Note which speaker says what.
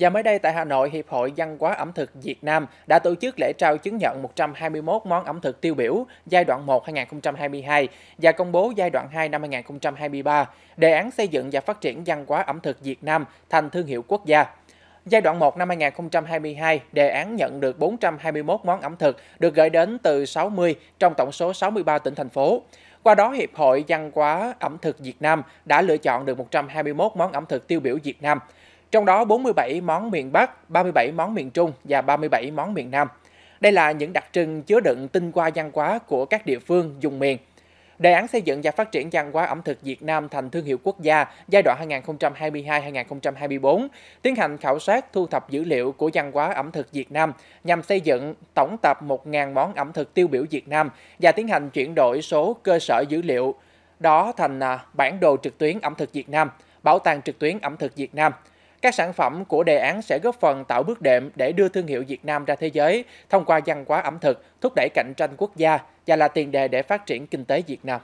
Speaker 1: Và mới đây tại Hà Nội, Hiệp hội Văn hóa ẩm thực Việt Nam đã tổ chức lễ trao chứng nhận 121 món ẩm thực tiêu biểu giai đoạn 1 2022 và công bố giai đoạn 2 năm 2023, đề án xây dựng và phát triển văn hóa ẩm thực Việt Nam thành thương hiệu quốc gia. Giai đoạn 1 năm 2022, đề án nhận được 421 món ẩm thực được gửi đến từ 60 trong tổng số 63 tỉnh thành phố. Qua đó, Hiệp hội Văn hóa ẩm thực Việt Nam đã lựa chọn được 121 món ẩm thực tiêu biểu Việt Nam trong đó 47 món miền Bắc, 37 món miền Trung và 37 món miền Nam. Đây là những đặc trưng chứa đựng tinh hoa văn hóa của các địa phương dùng miền. Đề án xây dựng và phát triển văn hóa ẩm thực Việt Nam thành thương hiệu quốc gia giai đoạn 2022-2024 tiến hành khảo sát thu thập dữ liệu của văn hóa ẩm thực Việt Nam nhằm xây dựng tổng tập 1.000 món ẩm thực tiêu biểu Việt Nam và tiến hành chuyển đổi số cơ sở dữ liệu đó thành à, bản đồ trực tuyến ẩm thực Việt Nam, bảo tàng trực tuyến ẩm thực Việt Nam, các sản phẩm của đề án sẽ góp phần tạo bước đệm để đưa thương hiệu Việt Nam ra thế giới thông qua văn hóa ẩm thực, thúc đẩy cạnh tranh quốc gia và là tiền đề để phát triển kinh tế Việt Nam.